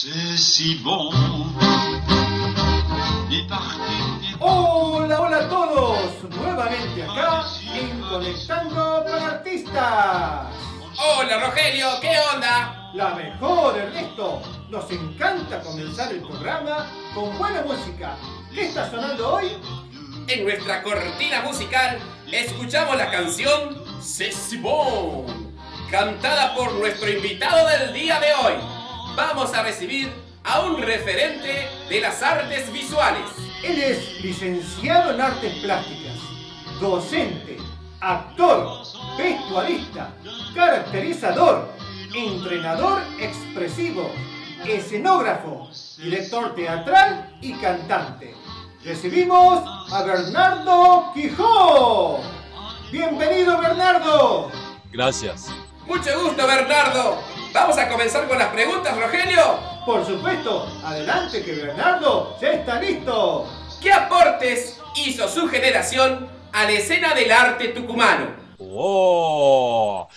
C'est si bon. Et partez, Hola, hola a todos, nuevamente acá en Conectando con Artistas. Hola Rogelio, ¿qué onda? La mejor, Ernesto. Nos encanta comenzar el programa con buena música. ¿Qué está sonando hoy? En nuestra cortina musical escuchamos la canción C'est si bon, cantada por nuestro invitado del día de hoy. Vamos a recibir a un referente de las artes visuales. Él es licenciado en artes plásticas, docente, actor, vestuarista, caracterizador, entrenador expresivo, escenógrafo, director teatral y cantante. Recibimos a Bernardo Quijó. Bienvenido Bernardo. Gracias. Mucho gusto Bernardo. Vamos a comenzar con las preguntas, Rogelio. Por supuesto, adelante que Bernardo ya está listo. ¿Qué aportes hizo su generación a la escena del arte tucumano? ¡Oh!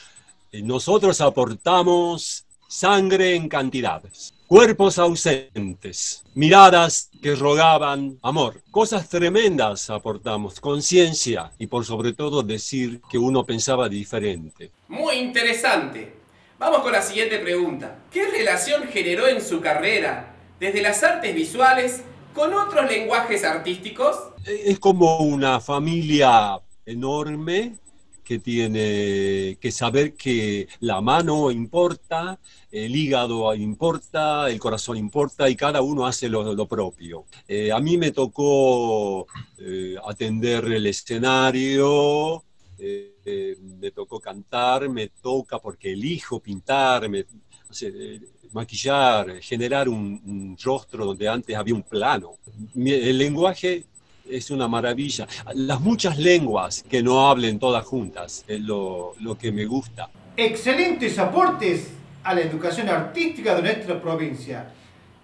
Nosotros aportamos sangre en cantidades, cuerpos ausentes, miradas que rogaban amor, cosas tremendas aportamos, conciencia y por sobre todo decir que uno pensaba diferente. Muy interesante. Vamos con la siguiente pregunta. ¿Qué relación generó en su carrera desde las artes visuales con otros lenguajes artísticos? Es como una familia enorme que tiene que saber que la mano importa, el hígado importa, el corazón importa y cada uno hace lo, lo propio. Eh, a mí me tocó eh, atender el escenario, eh, me tocó cantar, me toca porque elijo pintar, eh, maquillar, generar un, rostro donde antes había un plano. El lenguaje es una maravilla. Las muchas lenguas que no hablen todas juntas es lo que me gusta. Excelentes aportes a la educación artística de nuestra provincia.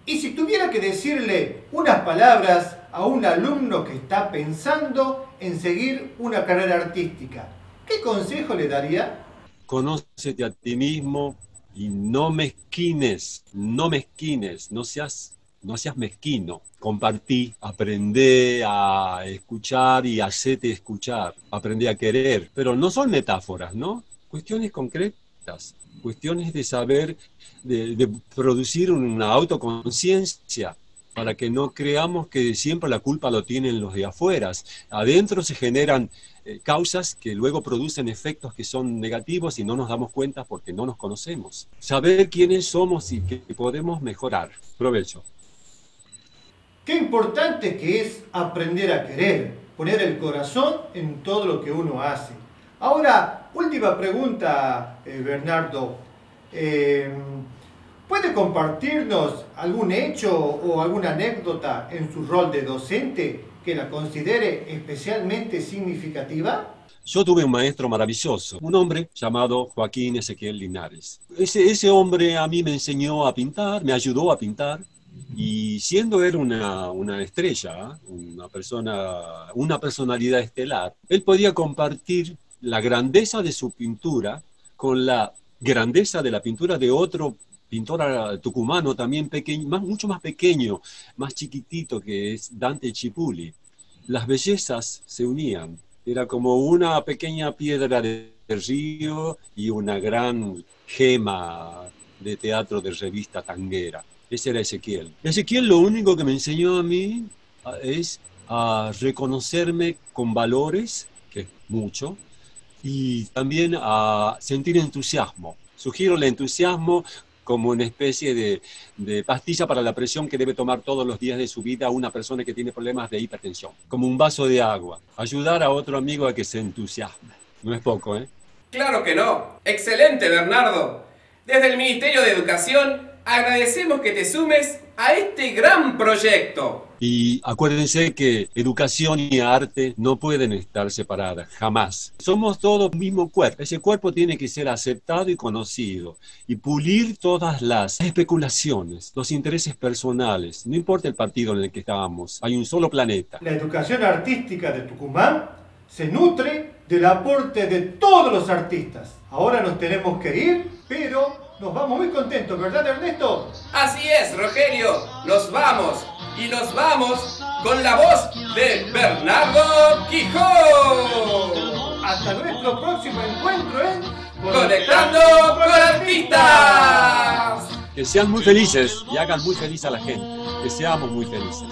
Y si tuviera que decirle unas palabras a un alumno que está pensando en seguir una carrera artística, ¿qué consejo le daría? Conócete a ti mismo y no mezquines, no mezquines, no seas, no seas mezquino. Compartí, aprendé a escuchar y hacete escuchar, aprendí a querer, pero no son metáforas, ¿no? Cuestiones concretas, cuestiones de saber, de, producir una autoconciencia para que no creamos que siempre la culpa lo tienen los de afuera. Adentro se generan eh, causas que luego producen efectos que son negativos y no nos damos cuenta porque no nos conocemos. Saber quiénes somos y que podemos mejorar. Provecho. Qué importante que es aprender a querer, poner el corazón en todo lo que uno hace. Ahora, última pregunta, eh, Bernardo. Eh, ¿Puede compartirnos algún hecho o alguna anécdota en su rol de docente que la considere especialmente significativa? Yo tuve un maestro maravilloso, un hombre llamado Joaquín Ezequiel Linares. Ese, ese hombre a mí me enseñó a pintar, me ayudó a pintar, y siendo él una, una estrella, una persona, una personalidad estelar, él podía compartir la grandeza de su pintura con la grandeza de la pintura de otro pintor tucumano también pequeño, más, mucho más pequeño, más chiquitito que es Dante Chipuli. Las bellezas se unían, era como una pequeña piedra de río y una gran gema de teatro de revista tanguera. Ese era Ezequiel. Ezequiel lo único que me enseñó a mí es a reconocerme con valores, que es mucho, y también a sentir entusiasmo. Sugiero el entusiasmo como una especie de, de, pastilla para la presión que debe tomar todos los días de su vida una persona que tiene problemas de hipertensión, como un vaso de agua. Ayudar a otro amigo a que se entusiasme. No es poco, ¿eh? Claro que no. Excelente, Bernardo. Desde el Ministerio de Educación agradecemos que te sumes a este gran proyecto. Y acuérdense que educación y arte no pueden estar separadas, jamás. Somos todos mismo cuerpo. Ese cuerpo tiene que ser aceptado y conocido. Y pulir todas las especulaciones, los intereses personales. No importa el partido en el que estamos, hay un solo planeta. La educación artística de Tucumán se nutre del aporte de todos los artistas. Ahora nos tenemos que ir, pero nos vamos muy contentos, ¿verdad Ernesto? Así es, Rogelio, nos vamos y nos vamos con la voz de Bernardo Quijón. Hasta nuestro próximo encuentro en Conectando con Artistas. Que sean muy felices y hagan muy feliz a la gente. Que seamos muy felices.